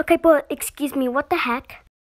Okay, but excuse me, what the heck?